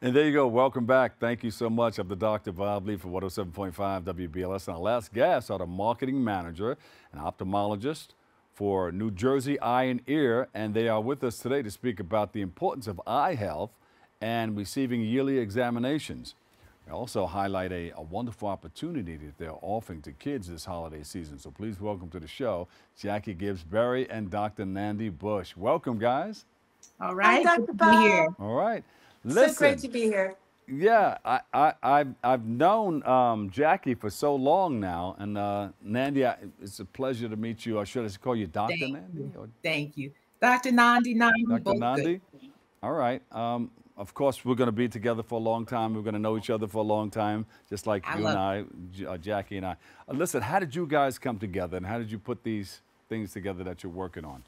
And there you go. Welcome back. Thank you so much. I'm the Dr. Bob Lee for 107.5 WBLS. And our last guest are the marketing manager and ophthalmologist for New Jersey Eye and Ear. And they are with us today to speak about the importance of eye health and receiving yearly examinations. They also highlight a, a wonderful opportunity that they're offering to kids this holiday season. So please welcome to the show Jacquie Gibbs Berry and Dr. Nahndi Bush. Welcome, guys. All right. Hi, Dr. Bob. All right. Listen, so great to be here. Yeah, I, I, I've, I've known um, Jacquie for so long now, and uh, Nahndi, it's a pleasure to meet you. Or should I call you Dr. Thank Nahndi? You. Thank you. Dr. Nahndi, Nahndi. Dr. Nahndi? All right. Um, of course, we're going to be together for a long time. We're going to know each other for a long time, just like I you and I, uh, Jacquie and I. Uh, listen, how did you guys come together, and how did you put these things together that you're working on?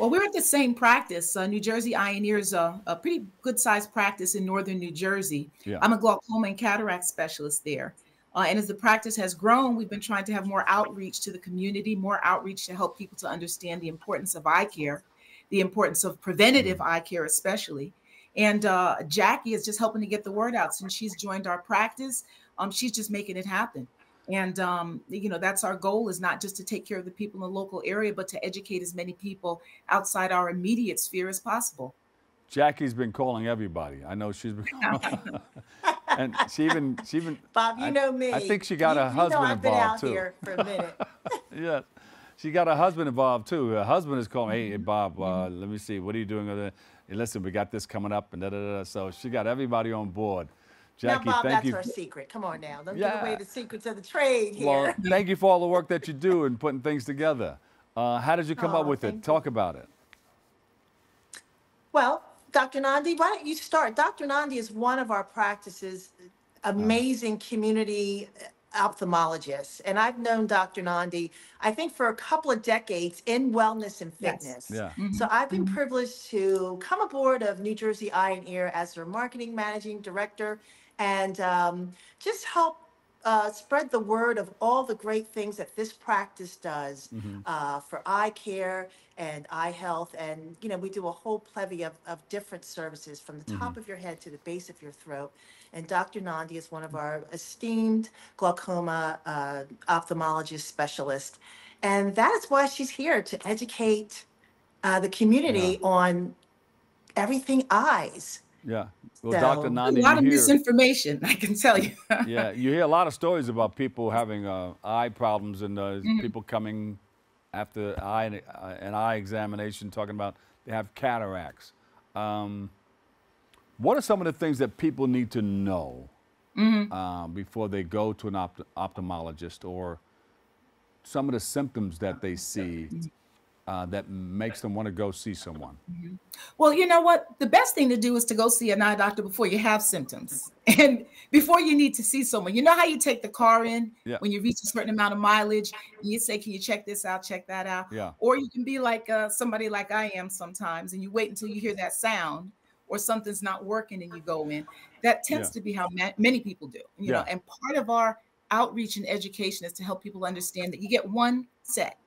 Well, we're at the same practice. Uh, New Jersey Ear is a, pretty good sized practice in northern New Jersey. Yeah. I'm a glaucoma and cataract specialist there. Uh, and as the practice has grown, we've been trying to have more outreach to the community, more outreach to help people to understand the importance of eye care, the importance of preventative mm-hmm. eye care, especially. And uh, Jacquie is just helping to get the word out since she's joined our practice. Um, she's just making it happen. And um, you know, that's our goal is not just to take care of the people in the local area, but to educate as many people outside our immediate sphere as possible. Jacquie's been calling everybody. I know she's been, and she even she even. Bob, you I, know me. I think she got you, a husband you know I've been involved out too. here for a minute. yes, she got a husband involved too. Her husband is calling. Hey, hey Bob, uh, mm-hmm. let me see. What are you doing with it? Hey, listen, we got this coming up, and da da da. So she got everybody on board. Jacquie, now, Bob, thank that's you. our secret. Come on now. Don't yeah. give away the secrets of the trade here. Well, thank you for all the work that you do in putting things together. Uh, how did you come oh, up with it? You. Talk about it. Well, Dr. Nahndi, why don't you start? Dr. Nahndi is one of our practices, amazing community ophthalmologist. And I've known Dr. Nahndi, I think, for a couple of decades in wellness and fitness. Yes. Yeah. Mm-hmm. So I've been mm-hmm. privileged to come aboard of New Jersey Eye and Ear as their marketing managing director and um, just help uh, spread the word of all the great things that this practice does mm-hmm. uh, for eye care and eye health. And, you know, we do a whole plevy of, of different services from the top mm-hmm. of your head to the base of your throat. And Dr. Nahndi is one of our esteemed glaucoma uh, ophthalmologist specialists. And that is why she's here to educate uh, the community yeah. on everything eyes. Yeah. Well, so, Dr. Nahndi, a lot of hear, misinformation, I can tell you. yeah, you hear a lot of stories about people having uh, eye problems and uh, mm-hmm. people coming after eye uh, an eye examination talking about they have cataracts. Um, what are some of the things that people need to know mm-hmm. uh, before they go to an opt- ophthalmologist, or some of the symptoms that they see uh, that makes them want to go see someone? Well, you know what? The best thing to do is to go see an eye doctor before you have symptoms and before you need to see someone. You know how you take the car in yeah. when you reach a certain amount of mileage, and you say, "Can you check this out? Check that out." Yeah. Or you can be like uh, somebody like I am sometimes, and you wait until you hear that sound or something's not working, and you go in. That tends yeah. to be how ma- many people do. You yeah. know, and part of our outreach and education is to help people understand that you get one set,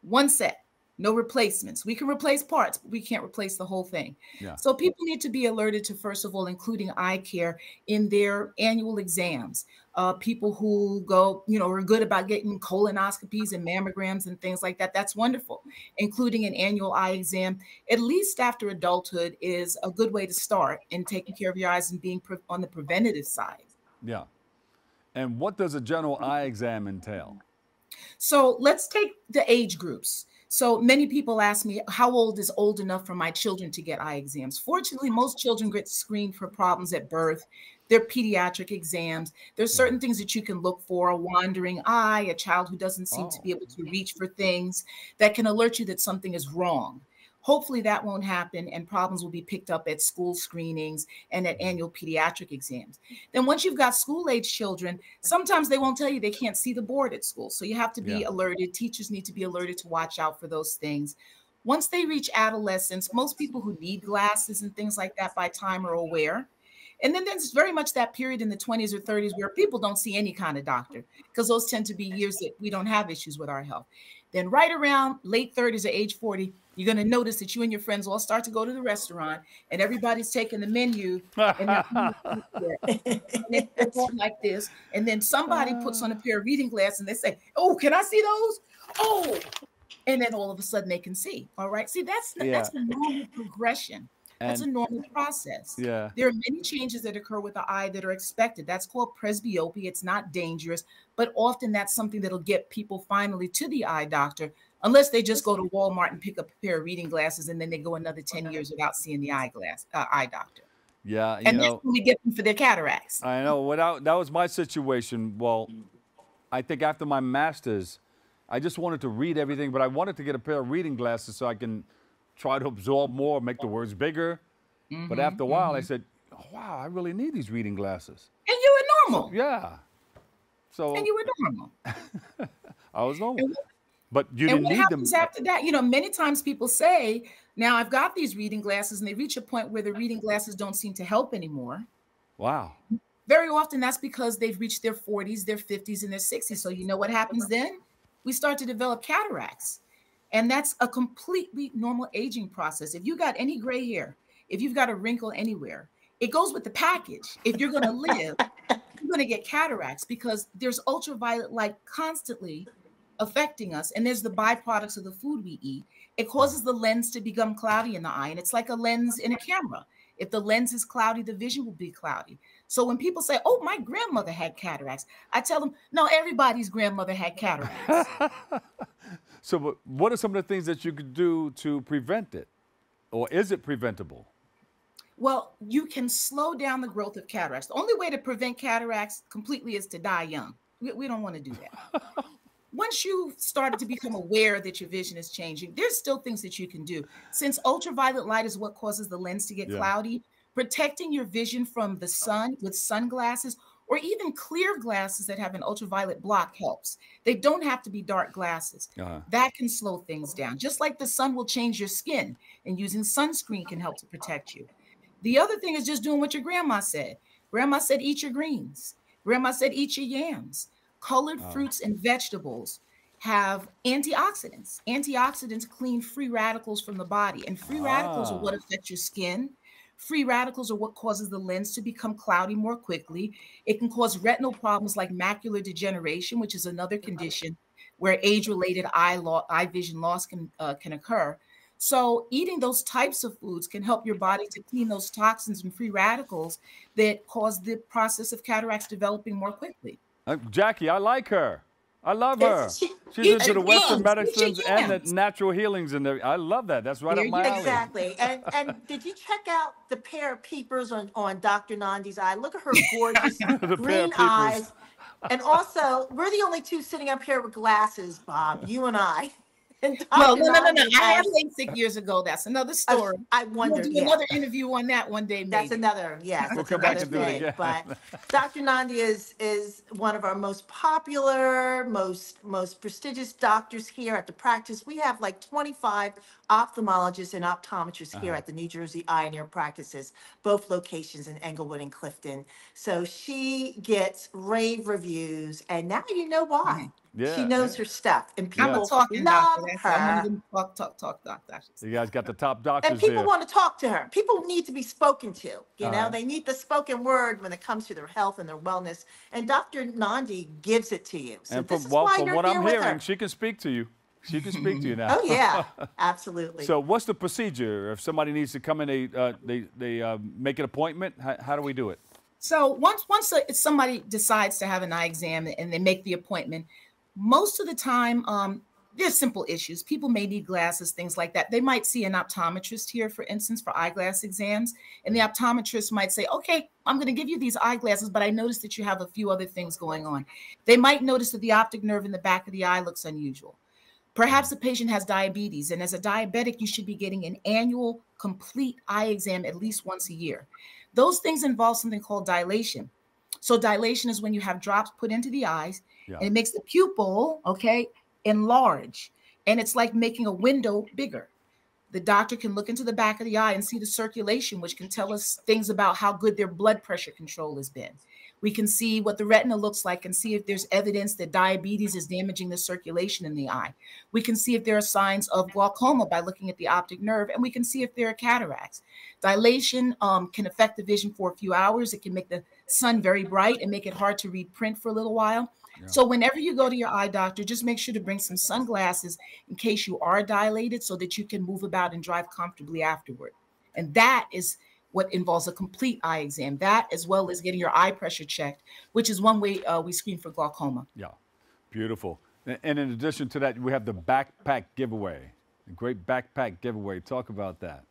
one set no replacements. We can replace parts, but we can't replace the whole thing. Yeah. So people need to be alerted to, first of all, including eye care in their annual exams. Uh, people who go, you know, are good about getting colonoscopies and mammograms and things like that. That's wonderful. Including an annual eye exam, at least after adulthood, is a good way to start in taking care of your eyes and being pre- on the preventative side. Yeah. And what does a general eye exam entail? So let's take the age groups. So many people ask me, how old is old enough for my children to get eye exams? Fortunately, most children get screened for problems at birth. They're pediatric exams. There's certain things that you can look for a wandering eye, a child who doesn't seem oh. to be able to reach for things that can alert you that something is wrong. Hopefully, that won't happen, and problems will be picked up at school screenings and at mm-hmm. annual pediatric exams. Then, once you've got school age children, sometimes they won't tell you they can't see the board at school. So, you have to be yeah. alerted. Teachers need to be alerted to watch out for those things. Once they reach adolescence, most people who need glasses and things like that by time are aware. And then there's very much that period in the 20s or 30s where people don't see any kind of doctor because those tend to be years that we don't have issues with our health. Then, right around late 30s or age 40, you're going to notice that you and your friends all start to go to the restaurant and everybody's taking the menu and, and all like this. And then somebody puts on a pair of ah. reading glasses and they say, Oh, can I see those? Oh, and then all of a sudden they can see. All right. See, that's yeah. that's the normal progression. And that's a normal process. Yeah. There are many changes that occur with the eye that are expected. That's called presbyopia. It's not dangerous, but often that's something that'll get people finally to the eye doctor unless they just go to Walmart and pick up a pair of reading glasses and then they go another 10 years without seeing the eyeglass uh, eye doctor. Yeah, and know, we get them for their cataracts. I know. Without that was my situation. Well, I think after my master's, I just wanted to read everything, but I wanted to get a pair of reading glasses so I can try to absorb more, make the words bigger. Mm-hmm, but after a while, mm-hmm. I said, oh, "Wow, I really need these reading glasses." And you were normal. Yeah. So. And you were normal. I was normal. But you and didn't what need happens them. after that? You know, many times people say, now I've got these reading glasses, and they reach a point where the reading glasses don't seem to help anymore. Wow. Very often that's because they've reached their 40s, their 50s, and their 60s. So you know what happens then? We start to develop cataracts. And that's a completely normal aging process. If you got any gray hair, if you've got a wrinkle anywhere, it goes with the package. If you're going to live, you're going to get cataracts because there's ultraviolet light constantly affecting us. And there's the byproducts of the food we eat. It causes the lens to become cloudy in the eye. And it's like a lens in a camera. If the lens is cloudy, the vision will be cloudy. So when people say, Oh, my grandmother had cataracts, I tell them, No, everybody's grandmother had cataracts. so, what are some of the things that you could do to prevent it? Or is it preventable? Well, you can slow down the growth of cataracts. The only way to prevent cataracts completely is to die young. We, we don't want to do that. once you've started to become aware that your vision is changing, there's still things that you can do. Since ultraviolet light is what causes the lens to get yeah. cloudy, protecting your vision from the sun with sunglasses or even clear glasses that have an ultraviolet block helps. They don't have to be dark glasses. Uh-huh. That can slow things down. Just like the sun will change your skin, and using sunscreen can help to protect you. The other thing is just doing what your grandma said. Grandma said, eat your greens. Grandma said, eat your yams. Colored oh. fruits and vegetables have antioxidants. Antioxidants clean free radicals from the body, and free radicals are what ah. affect your skin. Free radicals are what causes the lens to become cloudy more quickly. It can cause retinal problems like macular degeneration, which is another condition where age-related eye law, eye vision loss can uh, can occur. So, eating those types of foods can help your body to clean those toxins and free radicals that cause the process of cataracts developing more quickly. Uh, Jacquie, I like her. I love her. She, She's into the Western medicines and the natural healings and there. I love that. That's right up my alley. Exactly. And and did you check out the pair of peepers on, on Dr. Nahndi's eye? Look at her gorgeous green eyes. And also, we're the only two sitting up here with glasses, Bob. You and I. Well, no, no, no, no. I had LASIK years ago. That's another story. I, I wondered. We'll do yeah. another interview on that one day. Maybe. That's another. Yeah, We'll come back to do it again. But Dr. Nahndi is is one of our most popular, most most prestigious doctors here at the practice. We have like 25 ophthalmologists and optometrists uh-huh. here at the New Jersey Eye and Ear practices, both locations in Englewood and Clifton. So she gets rave reviews, and now you know why. Mm-hmm. Yeah, she knows her stuff, and people I'm talking love her. I'm talk, talk, talk doctor. You guys got the top doctors And people there. want to talk to her. People need to be spoken to. You know, they need the spoken word when it comes to their health and their wellness. And Dr. Nahndi gives it to you. So and from, well, from what I'm hearing, her. she can speak to you. She can speak to you now. oh yeah, absolutely. so what's the procedure if somebody needs to come in? They uh, they they uh, make an appointment. How, how do we do it? So once once somebody decides to have an eye exam and they make the appointment, most of the time, um, there's simple issues. People may need glasses, things like that. They might see an optometrist here, for instance, for eyeglass exams. And the optometrist might say, okay, I'm going to give you these eyeglasses, but I noticed that you have a few other things going on. They might notice that the optic nerve in the back of the eye looks unusual. Perhaps the patient has diabetes, and as a diabetic, you should be getting an annual complete eye exam at least once a year. Those things involve something called dilation. So, dilation is when you have drops put into the eyes yeah. and it makes the pupil, okay, enlarge. And it's like making a window bigger. The doctor can look into the back of the eye and see the circulation, which can tell us things about how good their blood pressure control has been. We can see what the retina looks like and see if there's evidence that diabetes is damaging the circulation in the eye. We can see if there are signs of glaucoma by looking at the optic nerve, and we can see if there are cataracts. Dilation um, can affect the vision for a few hours. It can make the sun very bright and make it hard to read print for a little while. Yeah. So whenever you go to your eye doctor, just make sure to bring some sunglasses in case you are dilated so that you can move about and drive comfortably afterward. And that is what involves a complete eye exam, that as well as getting your eye pressure checked, which is one way uh, we screen for glaucoma. Yeah, beautiful. And in addition to that, we have the backpack giveaway, a great backpack giveaway. Talk about that.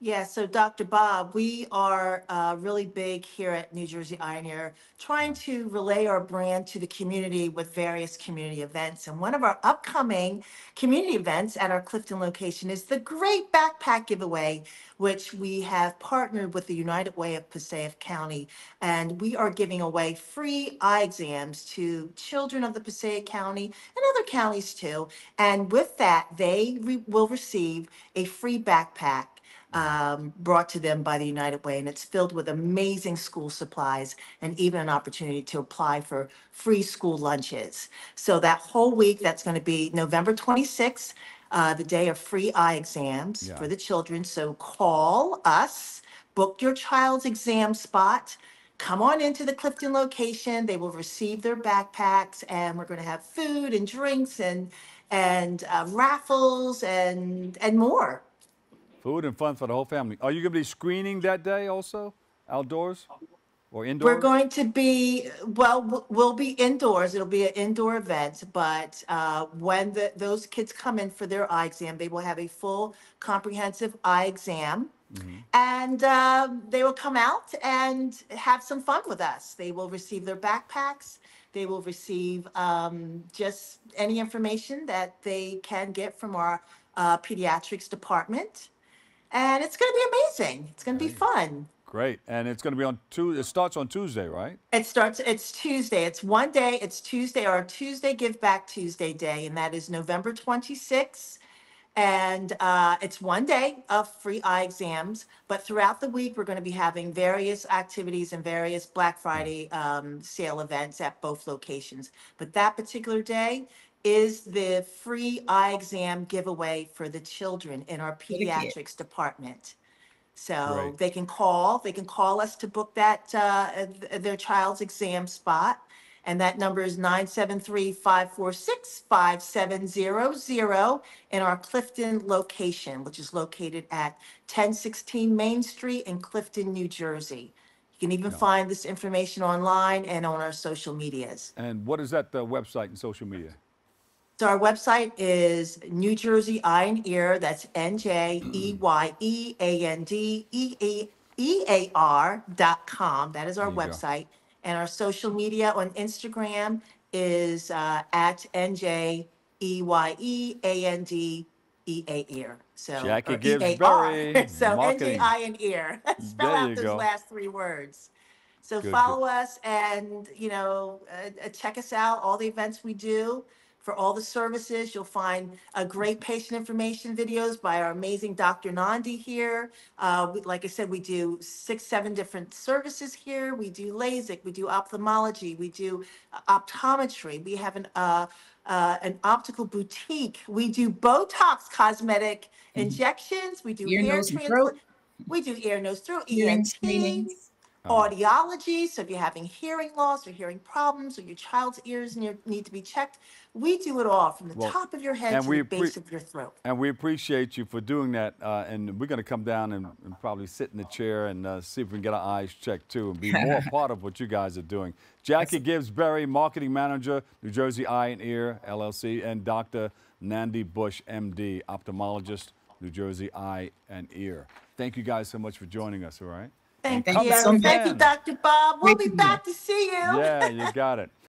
Yeah, so Dr. Bob, we are uh, really big here at New Jersey Ear, trying to relay our brand to the community with various community events. And one of our upcoming community events at our Clifton location is the Great Backpack Giveaway, which we have partnered with the United Way of Passaic County. And we are giving away free eye exams to children of the Passaic County and other counties too. And with that, they re- will receive a free backpack um, brought to them by the United Way, and it's filled with amazing school supplies and even an opportunity to apply for free school lunches. So that whole week, that's going to be November 26th, uh, the day of free eye exams Yeah. for the children. So call us, book your child's exam spot. Come on into the Clifton location. They will receive their backpacks, and we're going to have food and drinks and and uh, raffles and and more. Food and fun for the whole family. Are you going to be screening that day also, outdoors or indoors? We're going to be, well, we'll be indoors. It'll be an indoor event, but uh, when the, those kids come in for their eye exam, they will have a full comprehensive eye exam. Mm-hmm. And uh, they will come out and have some fun with us. They will receive their backpacks. They will receive um, just any information that they can get from our uh, pediatrics department and it's going to be amazing. It's going to be fun. Great, and it's going to be on Tuesday. It starts on Tuesday, right? It starts. It's Tuesday. It's one day. It's Tuesday, our Tuesday Give Back Tuesday day, and that is November 26th. And uh, it's one day of free eye exams, but throughout the week we're going to be having various activities and various Black Friday um, sale events at both locations. But that particular day, is the free eye exam giveaway for the children in our pediatrics department. So they can call, they can call us to book that, uh, their child's exam spot. And that number is 973-546-5700 in our Clifton location, which is located at 1016 Main Street in Clifton, New Jersey. You can even find this information online and on our social medias. And what is that, the website and social media? So our website is New Jersey Eye and Ear. That's N J E Y E A N D E A E A R dot com. That is our go. website. And our social media on Instagram is uh, at N J E Y E A N D E A ear. So Jacquie Berry, so N J I and ear. Spell out those go. last three words. So Good, follow us and you know uh, uh, check us out. All the events we do for all the services. You'll find a great patient information videos by our amazing Dr. Nahndi here. Uh, we, like I said, we do six, seven different services here. We do LASIK, we do ophthalmology, we do uh, optometry. We have an uh, uh, an optical boutique. We do Botox cosmetic mm-hmm. injections. We do ear, hair nose, throat. We do ear, nose, throat, ENT audiology. So if you're having hearing loss or hearing problems or your child's ears need to be checked, we do it all from the well, top of your head to the base of your throat. And we appreciate you for doing that. Uh, and we're going to come down and, and, probably sit in the chair and uh, see if we can get our eyes checked too and be more part of what you guys are doing. Jacquie Gibbs Berry, Marketing Manager, New Jersey Eye and Ear LLC, and Dr. Nahndi Bush, MD, Ophthalmologist, New Jersey Eye and Ear. Thank you guys so much for joining us, all right? Thank, Thank you. So Thank you, Dr. Bob. We'll Great be back to see you. Yeah, you got it.